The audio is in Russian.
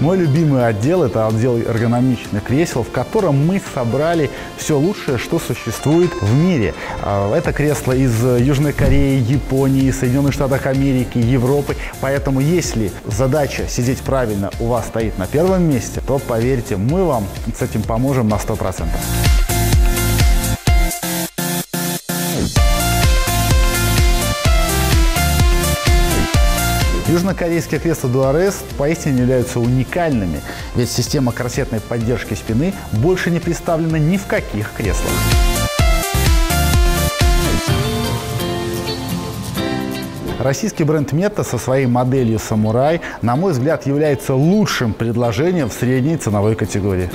Мой любимый отдел – это отдел эргономичных кресел, в котором мы собрали все лучшее, что существует в мире. А, это кресло из Южной Кореи, Японии, Соединенных Штатов Америки, Европы. Поэтому если задача сидеть правильно у вас стоит на первом месте, то, поверьте, мы вам с этим поможем на 100%. Южнокорейские кресла Duares поистине являются уникальными, ведь система корсетной поддержки спины больше не представлена ни в каких креслах. Российский бренд Мета со своей моделью «Самурай», на мой взгляд, является лучшим предложением в средней ценовой категории.